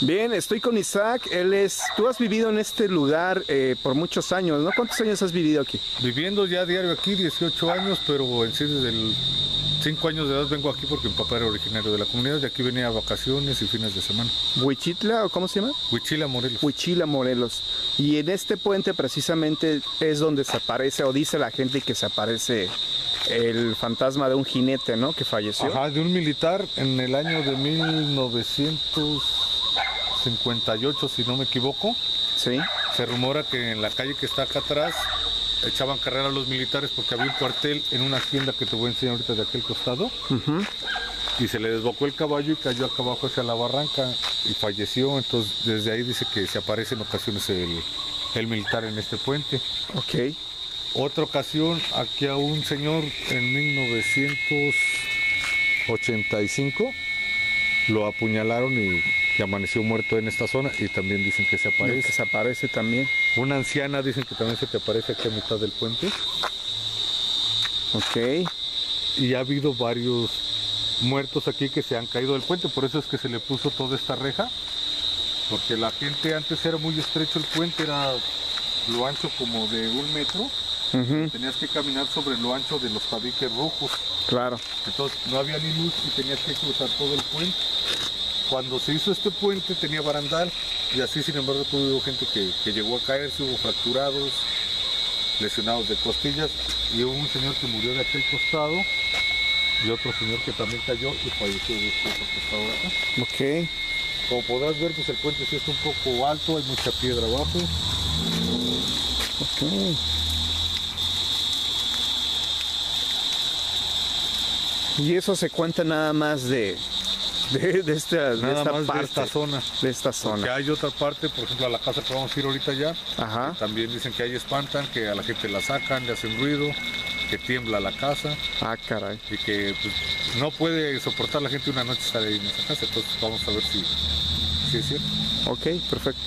Bien, estoy con Isaac. Él es. Tú has vivido en este lugar eh, por muchos años, ¿no? ¿Cuántos años has vivido aquí? Viviendo ya diario aquí, 18 años, pero en sí desde el 5 años de edad vengo aquí porque mi papá era originario de la comunidad y aquí venía a vacaciones y fines de semana. ¿Huichitla o cómo se llama? Huichila, Morelos. Huichila, Morelos. Y en este puente precisamente es donde se aparece, o dice la gente que se aparece el fantasma de un jinete, ¿no? Que falleció. Ajá, de un militar en el año de 1958, si no me equivoco. Sí. Se rumora que en la calle que está acá atrás echaban carrera a los militares porque había un cuartel en una hacienda que te voy a enseñar ahorita de aquel costado. Y se le desbocó el caballo y cayó acá abajo hacia la barranca y falleció. Entonces desde ahí dice que se aparece en ocasiones el, el militar en este puente. Ok. Otra ocasión, aquí a un señor en 1985 lo apuñalaron y, y amaneció muerto en esta zona y también dicen que se Que aparece. se aparece también. Una anciana dicen que también se te aparece aquí a mitad del puente Ok. y ha habido varios muertos aquí que se han caído del puente, por eso es que se le puso toda esta reja, porque la gente antes era muy estrecho el puente, era lo ancho como de un metro, tenías que caminar sobre lo ancho de los tabiques rojos. Claro. Entonces no había ni luz y tenías que cruzar todo el puente. Cuando se hizo este puente tenía barandal y así sin embargo tuvo gente que, que llegó a caerse, hubo fracturados, lesionados de costillas y hubo un señor que murió de aquel costado y otro señor que también cayó y falleció de este otro costado de acá. Ok. Como podrás ver pues el puente sí está un poco alto, hay mucha piedra abajo. Ok. Y eso se cuenta nada más de, de, de esta, de Nada esta más parte. de esta zona. De esta Que zona. hay otra parte, por ejemplo a la casa que vamos a ir ahorita ya, Ajá. También dicen que ahí espantan, que a la gente la sacan, le hacen ruido, que tiembla la casa Ah, caray. y que pues, no puede soportar la gente una noche estar ahí en esa casa. Entonces vamos a ver si, si es cierto. Ok, perfecto.